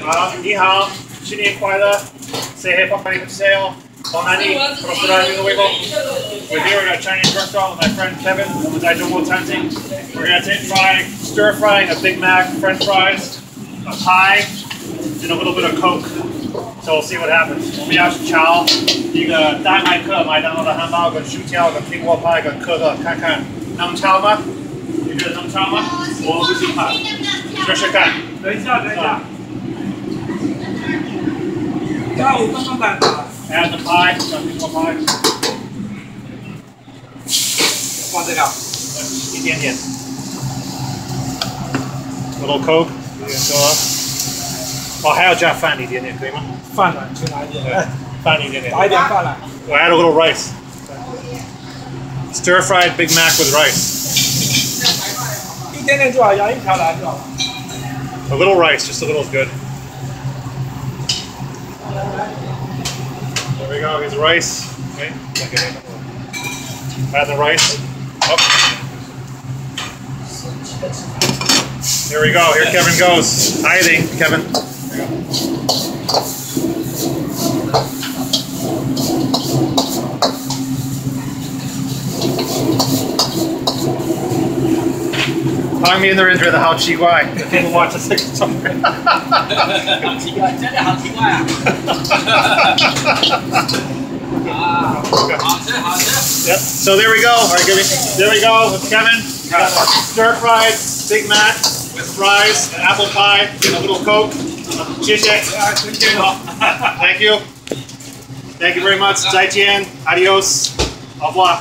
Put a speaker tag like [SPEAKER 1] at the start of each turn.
[SPEAKER 1] 好，你好，新年快乐，Say happy New Year，好难听，我是来自微光。We're here at a Chinese restaurant with my friend Kevin. 我们在中国餐厅。We're gonna take frying, stir frying a Big Mac, French fries, a pie, and a little bit of Coke. So we'll see what happens. 我们要去瞧一个大麦克、麦当劳的汉堡、跟薯条、跟苹果派、跟可乐，看看能敲吗？你觉得能敲吗？我不信怕。试试看。
[SPEAKER 2] 等一下，等一下。下午刚刚赶的。
[SPEAKER 1] Add the pie, 跟苹果派，
[SPEAKER 2] 放这个。
[SPEAKER 1] 一点点。Little Coke，够了。哦，还要加饭一点点，可以吗？
[SPEAKER 2] 饭呢？去拿一点。
[SPEAKER 1] 对，饭一点点。
[SPEAKER 2] 打一点饭来。
[SPEAKER 1] We'll add a little rice. Stir fried Big Mac with rice.
[SPEAKER 2] 一点点就好，舀一条来就好了。
[SPEAKER 1] A little rice, just a little is good. There we go, here's rice. Okay. Add the rice. Oh. Here we go, here Kevin goes. Hiding, Kevin. There you go. Pang me in the render the how chi guai. The people watch us story.
[SPEAKER 3] 好奇怪，真的好奇怪啊！啊，好吃好吃。
[SPEAKER 1] Yep. So there we go. All right, give me. There we go with Kevin. Got stir fried Big Mac with fries, and apple pie, and a little Coke. Cheers, Thank you. Thank you very much. 再见. Adios. Au revoir.